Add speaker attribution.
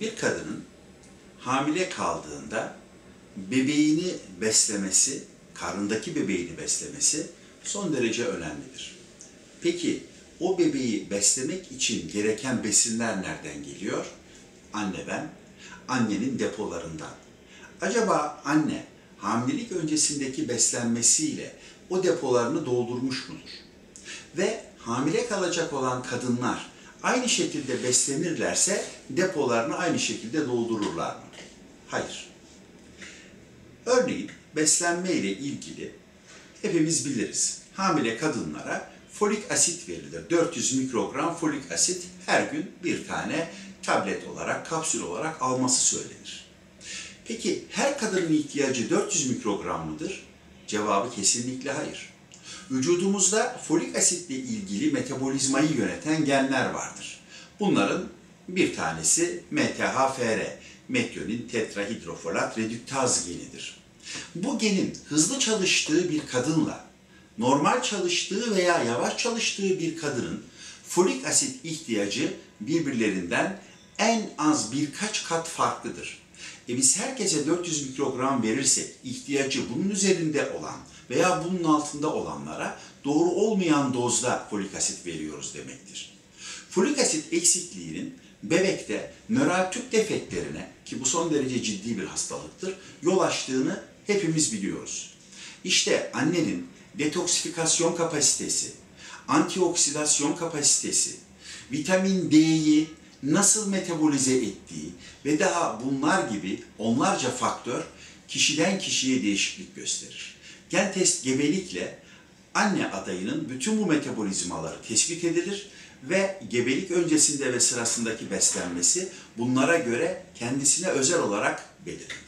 Speaker 1: bir kadının hamile kaldığında bebeğini beslemesi, karnındaki bebeğini beslemesi son derece önemlidir. Peki o bebeği beslemek için gereken besinler nereden geliyor? Anneden, annenin depolarından. Acaba anne hamilelik öncesindeki beslenmesiyle o depolarını doldurmuş mudur? Ve hamile kalacak olan kadınlar aynı şekilde beslenirlerse depolarını aynı şekilde doldururlar mı? Hayır. Örneğin beslenme ile ilgili hepimiz biliriz. Hamile kadınlara folik asit verilir. 400 mikrogram folik asit her gün bir tane tablet olarak, kapsül olarak alması söylenir. Peki her kadının ihtiyacı 400 mikrogram mıdır? Cevabı kesinlikle hayır. Vücudumuzda folik asitle ilgili metabolizmayı yöneten genler vardır. Bunların bir tanesi MTHFR, metyonin tetrahidrofolat redüktaz genidir. Bu genin hızlı çalıştığı bir kadınla normal çalıştığı veya yavaş çalıştığı bir kadının folik asit ihtiyacı birbirlerinden en az birkaç kat farklıdır. E biz herkese 400 mikrogram verirsek ihtiyacı bunun üzerinde olan veya bunun altında olanlara doğru olmayan dozda folik asit veriyoruz demektir. Folik asit eksikliğinin bebekte nöral tüp defektlerine ki bu son derece ciddi bir hastalıktır yol açtığını hepimiz biliyoruz. İşte annenin detoksifikasyon kapasitesi, antioksidasyon kapasitesi, vitamin D'yi nasıl metabolize ettiği ve daha bunlar gibi onlarca faktör kişiden kişiye değişiklik gösterir. Gen test gebelikle anne adayının bütün bu metabolizmaları tespit edilir ve gebelik öncesinde ve sırasındaki beslenmesi bunlara göre kendisine özel olarak belirlenir.